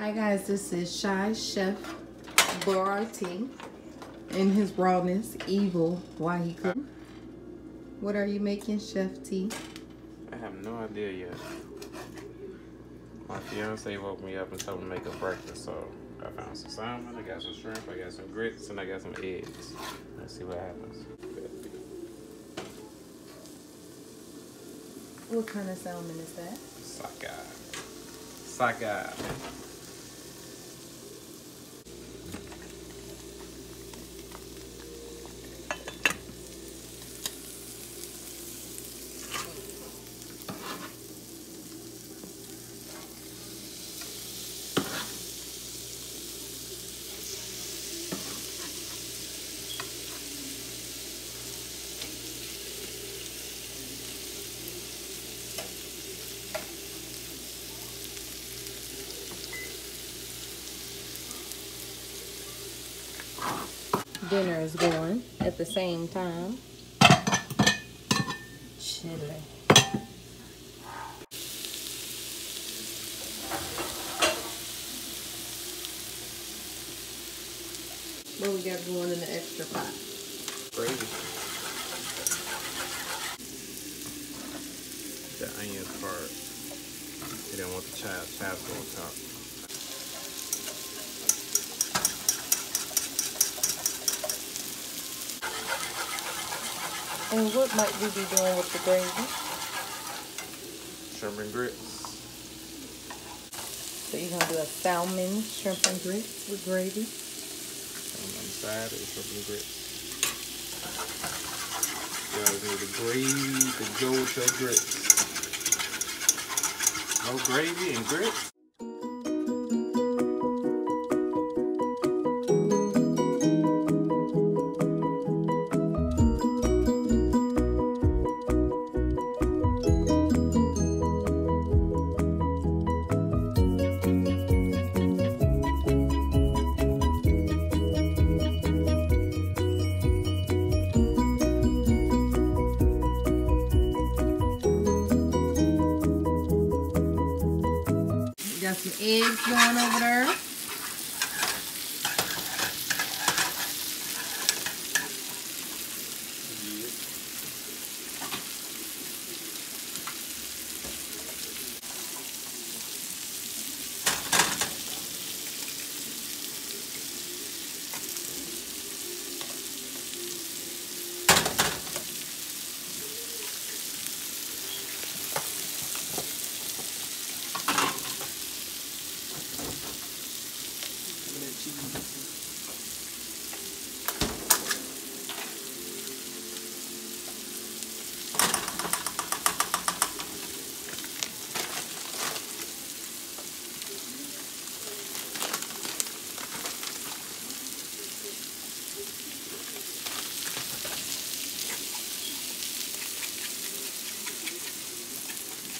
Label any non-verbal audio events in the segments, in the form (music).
Hi guys, this is Shy Chef Boyardee in his rawness, evil, why he cook. What are you making, Chef T? I have no idea yet. My fiance woke me up and told me to make a breakfast, so I found some salmon, I got some shrimp, I got some grits, and I got some eggs. Let's see what happens. What kind of salmon is that? Sockeye. Sockeye. Dinner is going at the same time. Chili. What we got going in the extra pot? Gravy. The onions part. You don't want the chives. Chives go on top. And what might we be doing with the gravy? Shrimp and grits. So you're gonna do a salmon, shrimp and grits with gravy? And on the side is shrimp and grits. You always need the gravy to go with your grits. No gravy and grits? Eggs going over there.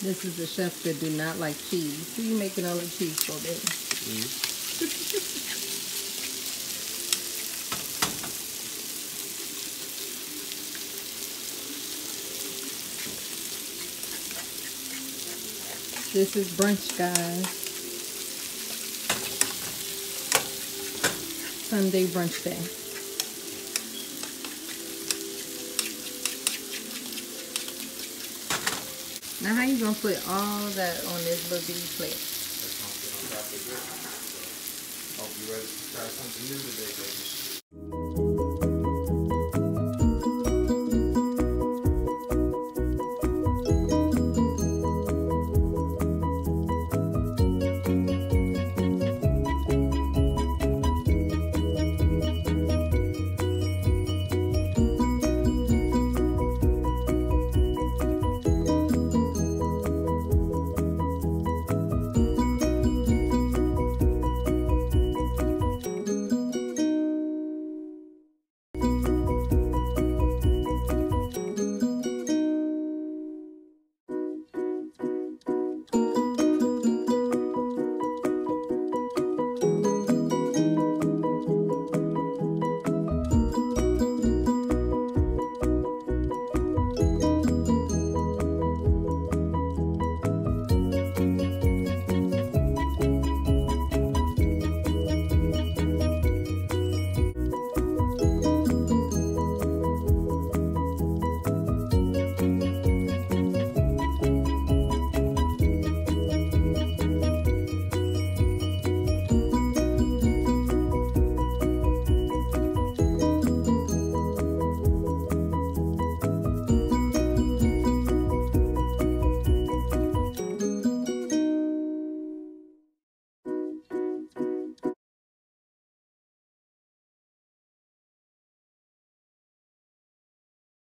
This is a chef that do not like cheese. Who you making all the cheese for, baby? (laughs) This is brunch, guys. Sunday brunch day. Now how you gonna put all that on this little bitty plate? Hope oh, you ready to try something new today, baby.